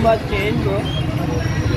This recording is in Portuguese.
bro.